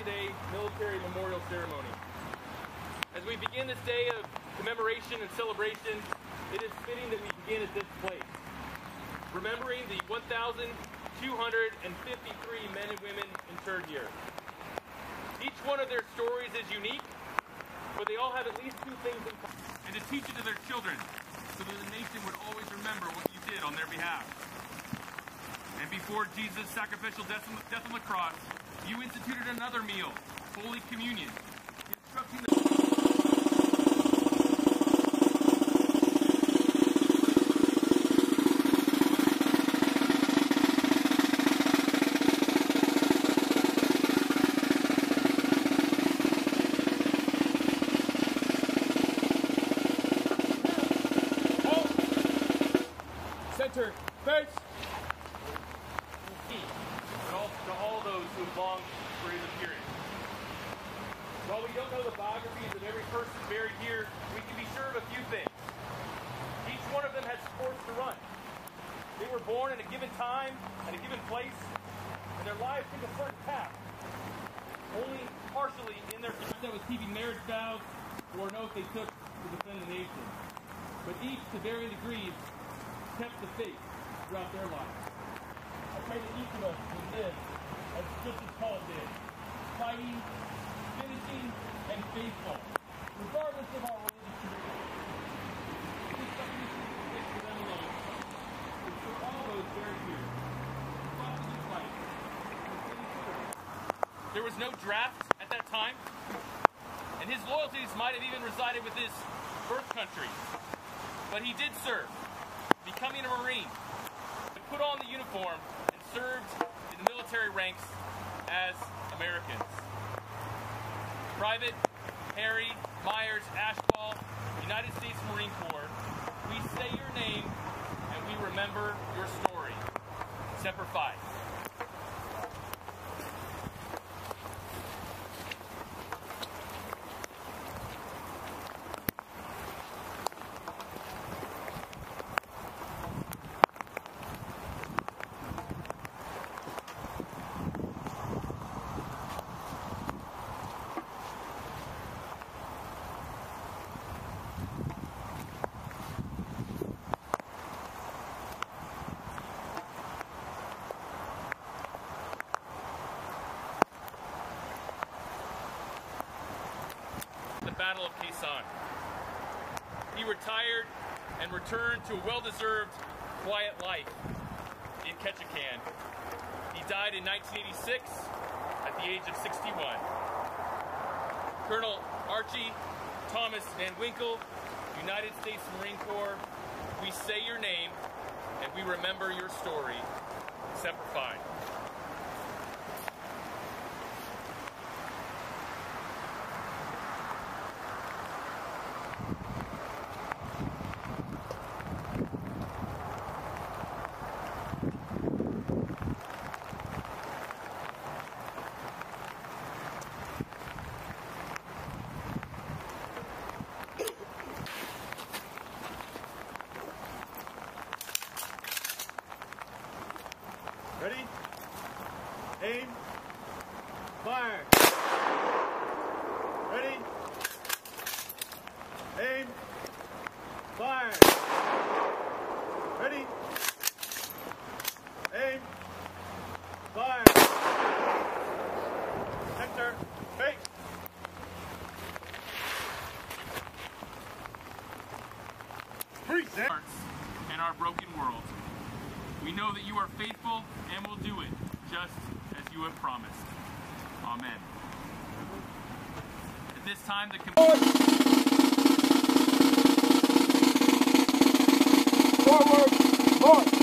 Alaska Day Military Memorial Ceremony. As we begin this day of commemoration and celebration, it is fitting that we begin at this place, remembering the 1,253 men and women interred here. Each one of their stories is unique, but they all have at least two things in common. And to teach it to their children, so that the nation would always remember what you did on their behalf. And before Jesus' sacrificial death on the cross, you instituted another meal, Holy Communion, instructing the we don't know the biographies of every person buried here, we can be sure of a few things. Each one of them had sports to run. They were born in a given time, at a given place, and their lives took a certain path. Only partially in their that was keeping marriage vows or an oath they took to defend the nation. But each, to varying degrees, kept the faith throughout their lives. I pray that each of us will live as just as Paul did, fighting, and faithful, regardless of our religious for all those buried here. There was no draft at that time, and his loyalties might have even resided with his birth country. But he did serve becoming a Marine, put on the uniform and served in the military ranks as Americans. Private Harry Myers Ashball, United States Marine Corps, we say your name and we remember your story. Semper Fi. the Battle of Chosin. He retired and returned to a well-deserved quiet life in Ketchikan. He died in 1986 at the age of 61. Colonel Archie Thomas Van Winkle, United States Marine Corps, we say your name and we remember your story. Semper Fi. Hearts and our broken world. We know that you are faithful and will do it just as you have promised. Amen. At this time, the Forward, march.